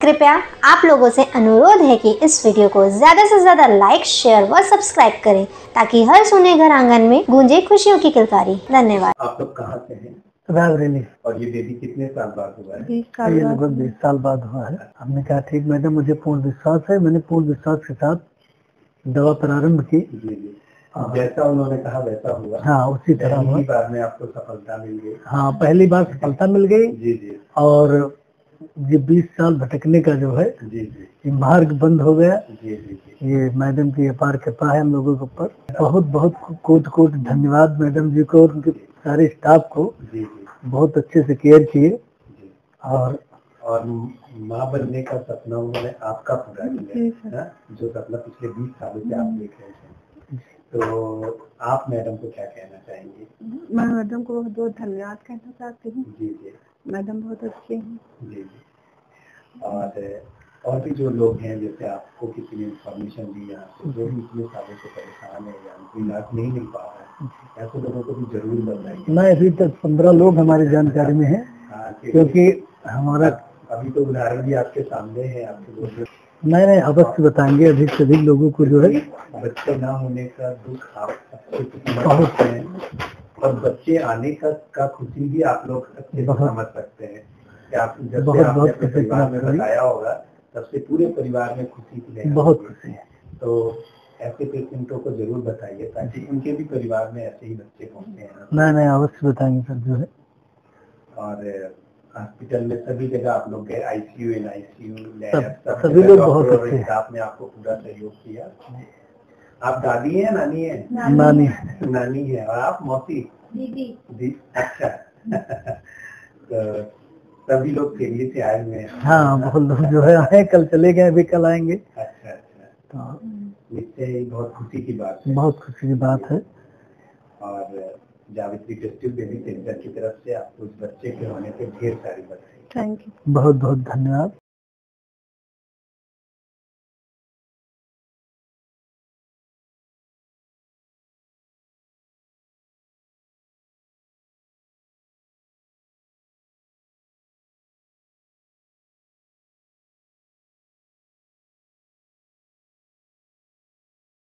कृपया आप लोगों से अनुरोध है कि इस वीडियो को ज़्यादा से ज़्यादा लाइक शेयर व सब्सक्राइब करें ताकि हर सुने घर आँगन में गूंजे खुशियों की किलकारी। धन्यवाद। आप लोग कहाँ से हैं? रायबरेली और ये बेबी कितने साल बाद हुआ है? ये लगभग बीस साल बाद हुआ है। हमने कहा ठीक मैडम मुझे पूर्ण विश्वास है। मैंने पूर्ण विश्वास के साथ दवा प्रारंभ की। जैसा उन्होंने कहा वैसा हुआ। हाँ उसी तरह हुआ। बार में आपको सफलता मिल गई। हाँ पहली बार सफलता मिल गई। जी जी। और ये बीस साल भटकने का जो है जी जी। ये मार्ग बंद हो गया। जी जी ये मैडम की अपार कृपा है हम लोगों के ऊपर। बहुत बहुत कोट कोट धन्यवाद मैडम जी को और उनके सारे स्टाफ को। जी जी। बहुत अच्छे से केयर किए। और और माँ बनने का सपना उन्होंने आपका पूरा किया। हाँ? जो सपना पिछले बीस सालों से आप देख रहे थे तो आप मैडम को क्या कहना चाहेंगे? मैं मैडम को बहुत बहुत धन्यवाद कहना चाहती हूँ। जी जी। मैडम बहुत अच्छे हैं। और और भी जो लोग हैं जैसे आपको किसी ने इन्फॉर्मेशन दी यहाँ से जो भी इतने सालों से परेशान है या उनको इलाज नहीं मिल पा रहा है ऐसे लोगों को भी ज़रूर बताइए। मैं अभी तक पंद्रह लोग हमारी जानकारी में हैं हाँ, क्योंकि हमारा अभी तो उदाहरण भी आपके सामने है आपके दोस्त नहीं नहीं अवश्य बताएँगे अधिक से अधिक लोगों को जो है बच्चे ना होने का दुख आप बहुत। हैं और बच्चे आने का का खुशी भी आप लोग अच्छे से समझ सकते हैं। कि आप जब से आपने अपने परिवार में बताया होगा तब से पूरे परिवार में खुशी की बहुत खुशी है। तो ऐसे पेशेंटों को ज़रूर बताइए ताकि उनके भी परिवार में ऐसे ही बच्चे पहुँचे हैं। नहीं नहीं अवश्य बताएँगे सर जो है। और हॉस्पिटल में सभी जगह आप लोग गए आईसीयू एन आईसीयू सभी लोग बहुत अच्छे हैं। स्टाफ आपको पूरा सहयोग किया। आप दादी हैं नानी है? नानी। नानी। है। और आप मौसी? दीदी। जी अच्छा। तो सभी लोग फेमिली से आए हुए हैं। हाँ बहुत लोग जो है आए कल चले गए अभी कल आएँगे। अच्छा अच्छा। तो इससे ही बहुत खुशी की बात है। बहुत खुशी की बात है। और जावित्री फेस्टिव बेबी सेंटर की तरफ़ से आपको इस बच्चे के होने पे ढेर सारी बधाई। थैंक यू बहुत बहुत धन्यवाद।